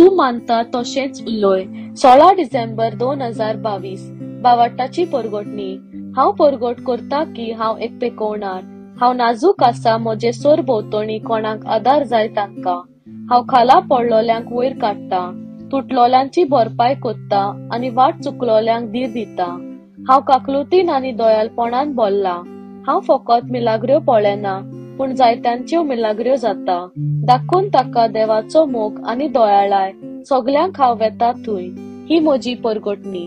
तूं मानता तशेंच उलय सोळा डिसेंबर दोन हजार बावीस. बावाटाची परगोटणी. हांव परगोट करता की हांव एक पेकोवणार हांव नाजूक आसा म्हजे सोर भोंवतणी कोणाक आदार जाय तांकां. हांव खाला पडलोल्यांक वयर काडटा. तुटलोल्यांची भरपाय कोत्ता आनी वाट चुकलोल्यांक धीर दिता. हांव काकलुतीन आनी दोयालपणान बोल्ला. हांव फकत मिलाग्र्यो पळयना पूण जायत्यांच्यो मिलाग्र्यो जाता. दाखोवन ताका देवाचो मोग आनी दोयाळाय सगल्यांक हांव वेता थंय. ही म्हजी परगटणी.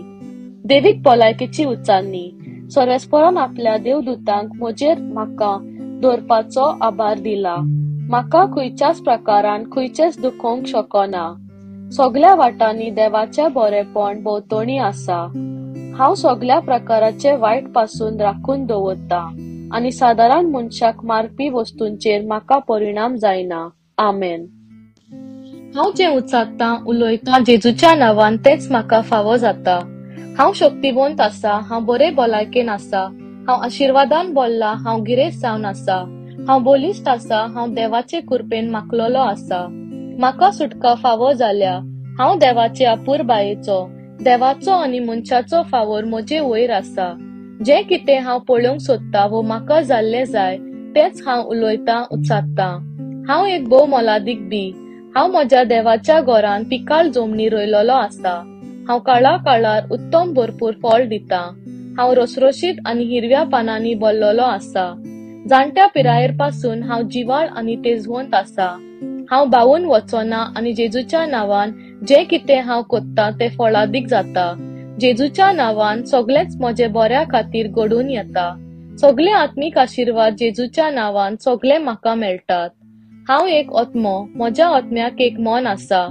देवीक भलायकेची उच्चारणी. सर्वेस्परान आपल्या देवदूतांक म्हजेर म्हाका दवरपाचो आभार दिला. म्हाका खंयच्याच प्रकारान खंयचेच दुखोवंक शकना. सगल्या वाटांनी देवाचे बरेपण भोंवतणी आसा. हांव सगल्या प्रकाराचे वायटपासून राखून दवरता. आनी सादारण मनशाक मारपी वस्तूंचेर म्हाका परिणाम जायना. आमेन. हांव जें उचात्ता उलयता जेजूच्या नांवान तेच म्हाका फावो जाता. हांव शक्तिवंत आसा हांव बरे भलायकेन आसा. हांव आशिर्वादान बोल्ला हांव गिरेस्त जावन आसा. हांव बोलिस्ट आसा हांव देवाचे कृपेन माकलोलो आसा. म्हाका सुटका फावो जाल्या. हांव देवाचे आपूर बायेचो. देवाचो आनी मनशाचो फावोर म्हजे वयर आसा. जें कितें हांव पळोवंक सोदता वो म्हाका जाल्ले जाय तेच हांव उलयतां उचात्ता हांव एक भोव मोलादीक बी. हांव म्हज्या देवाच्या घरान पिकाळ जमनी रोयलोलो आसा. हांव काळा काळार उत्तम भरपूर फळ दिता. हांव रसरोशीत आनी हिरव्या पानांनी भरलोलो आसा. जाणट्या पिरायेरपासून हांव जिवाळ आनी तेजवंत आसा. हांव बावून वचना आनी जेजूच्या नांवान जें कितें हांव कोत्ता तें फळादीक जाता. जेजूच्या नांवान सगळेच म्हजे बऱ्या खातीर घडून येता. सगळे आत्मीक आशिर्वाद जेजूच्या नांवान सगळे म्हाका मेळटात. हांव एक आत्मो म्हज्या आत्म्याक एक मन आसा.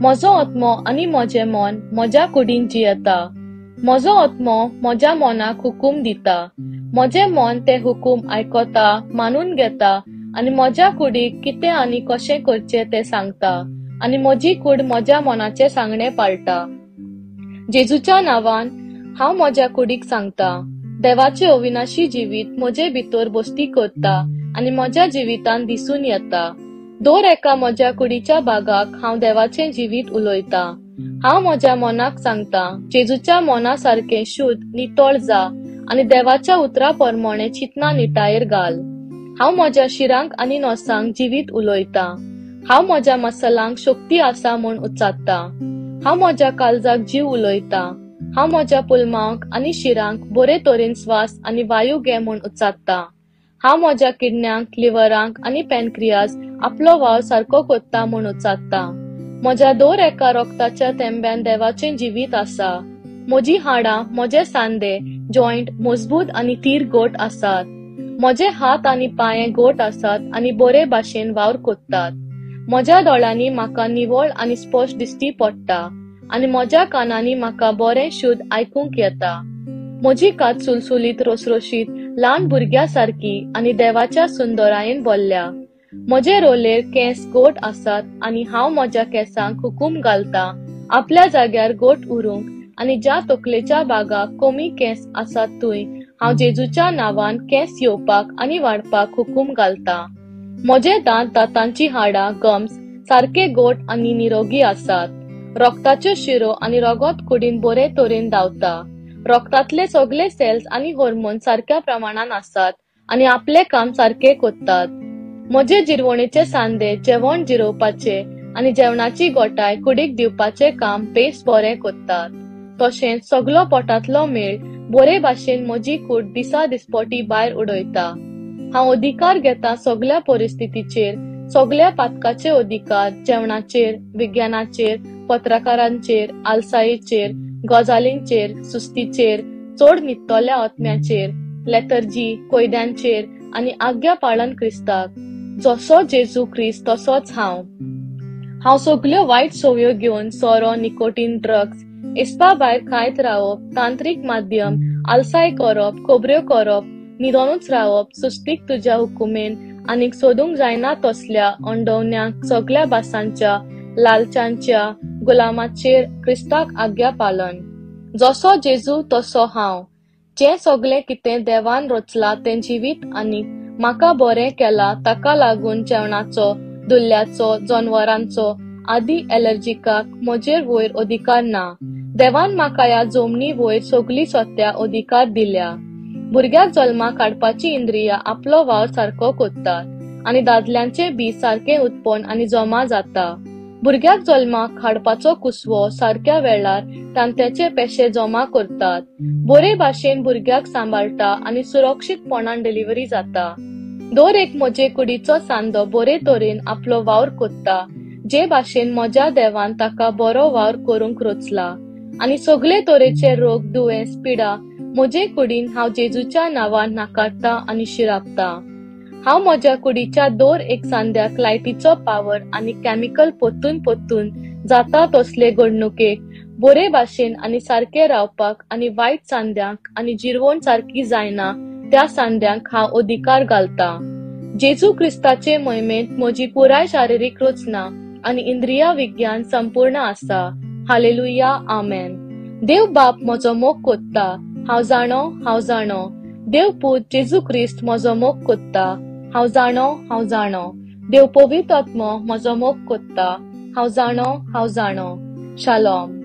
म्हजो आत्मो आनी म्हजें मन म्हज्या कुडीन जियेता. म्हजो आत्मो म्हज्या मनाक हुकूम दिता. म्हजें मन ते हुकूम आयकता मानून घेता आनी म्हज्या कुडीक कितें आनी कशें करचें तें सांगता. आनी म्हजी कूड म्हज्या मनाचे सांगणें पाळटा. जेजूच्या नांवान हांव म्हज्या कुडीक सांगता. देवाचे अविनाशी जिवीत म्हजे भितर बसती करता आनी म्हज्या जिवितान दिसून येता. दर एका म्हज्या कुडीच्या भागाक हांव देवाचें जिवीत उलयता. हांव म्हज्या मनाक सांगता जेजूच्या मना सारकें शुद्ध नितळ जा आनी देवाच्या उतरा प्रमाणे चितना निटायेर घाल. हांव म्हज्या शिरांक आनी नोसांक जिवीत उलयता. हांव म्हज्या मसलांक शक्ती आसा म्हूण उचात्ता हांव म्हज्या काळजाक जीव उलयतां. हांव म्हज्या पुलमांक आनी शिरांक बरे तरेन स्वास आनी वायू घे म्हूण उचारतां हांव म्हज्या किडण्यांक लिव्हरांक आनी पॅनक्रियास आपलो वाव सारको कोत्ता म्हूण उचात्ता म्हज्या दोर एका रोगताच्या तेंब्यान देवाचें जिवीत आसा. म्हजी हाडां म्हजे सांदे जॉयंट मजबूत आनी तीर गोट आसात. म्हजे हात आनी पांये गोट आसात आनी बरे भाशेन वावर कोत्तात. म्हज्या दोळ्यांनी म्हाका निवळ आनी स्पश्ट दिश्टी पडटा. आनी म्हज्या कानांनी म्हाका बरें शुद्ध आयकूंक येता. म्हजी कात सुलसुलीत रोसरोशीत ल्हान भुरग्या सारकी आनी देवाच्या सुंदरायेन भरल्या म्हजे रोलेर केंस गोट आसात आनी हांव म्हज्या केंसांक हुकूम घालता. आपल्या जाग्यार गोट उरूंक आनी ज्या तकलेच्या बागाक कमी केंस आसात थंय हांव जेजूच्या नांवान केंस येवपाक आनी वाडपाक हुकूम घालता. म्हजे दांत दांतांची हाडां गम्स सारके गोट आनी निरोगी आसात रक्ताच्यो शिरो आनी रगत कुडीन बरे तरेन धांवता. रोगतातले सगळे सेल्स आनी हॉर्मोन सारक्या प्रमाणान आसात आनी आपले काम सारके कोत्तात म्हजे जिरवणेचे सांदे जेवण जिरोवपाचे आनी जेवणाची गोटाय कुडीक दिवपाचे काम पेस बरें कोत्तात तशेंच सगलो पोटांतलो मेळ बरे भाशेन म्हजी कूड दिसा दिसपोटी भायर उडयता. हांव अधिकार घेता सगळ्या परिस्थितीचेर सगळ्या पातकाचे अधिकार जेवणाचेर विज्ञानाचेर पत्रकारांचेर आलसायेचेर गजालींचेर सुस्तीचेर चड न्हिदतल्या आत्म्याचेर लेतर्जी कोयद्यांचेर आनी आज्ञा पाळन क्रिस्ताक जसो जेजू क्रिस्त तसोच हांव. हांव सगल्यो वायट सवयो घेवन सोरो निकोटीन ड्रग्स इस्पा भायर खायत रावप तांत्रीक माध्यम आलसाय करप खोबऱ्यो करप न्हिदोनूच रावप सुस्तीक तुज्या हुकुमेन आनीक सोदूंक जायना तसल्या अंडवण्यांक सगळ्या भासांच्या लालचांच्या गुलामाचेर क्रिस्ताक आज्ञा पालन. जसो जेजू तसो हांव. जे सगळे कितें देवान रचला तें जिवीत आनी म्हाका बरें केला ताका लागून जेवणाचो दुल्ल्याचो जनवरांचो आदी एलर्जिकाक म्हजेर वयर अधिकार ना. देवान म्हाका ह्या जमनी वयर सगळी सत्या अधिकार दिल्या. भुरग्याक जल्मा काडपाची इंद्रिया आपलो वावर सारको कोत्तात. आनी दादल्यांचे बी सारकें उत्पन्न आनी जमा जाता. भुरग्याक जल्माक हाडपाचो कुसवो सारक्या वेळार तांत्याचे पेशे जमा करतात बरे भाशेन भुरग्याक सांबाळटा आनी सुरक्षीतपणान डिलिव्हरी जाता. दर एक म्हजे कुडीचो सांदो बरे तरेन आपलो वावर कोत्ता. जे भाशेन म्हज्या देवान ताका बरो वावर करूंक रोचला. आनी सगळे तरेचे रोग दुयेंस पिडा म्हजे कुडीन हांव जेजूच्या नांवान नाकारता आनी शिरापता हांव म्हज्या कुडीच्या दोर एक सांद्याक लायटीचो पावर आनी केमिकल पोत्तून पोत्तून जाता तसले घडणुकेक बरे भाशेन आनी सारके रावपाक आनी वायट सांद्यांक आनी जिरवण सारकी जायना त्या सांद्यांक हांव अधिकार घालता. जेजू क्रिस्ताचे मोहिमेंत म्हजी पुराय शारिरीक रचना आनी इंद्रिया विज्ञान संपूर्ण आसा. Hallelujah amen. देव बाप म्हजो मोग कोत्ता. हांव जाणो हांव जाणो. देव पूत जेजू क्रिस्त म्हजो मोग कोत्ता. हांव जाणो हांव जाणो. देव पवित्र आत्मो म्हजो मोग कोत्ता. हांव जाणो हांव जाणो. शालोम.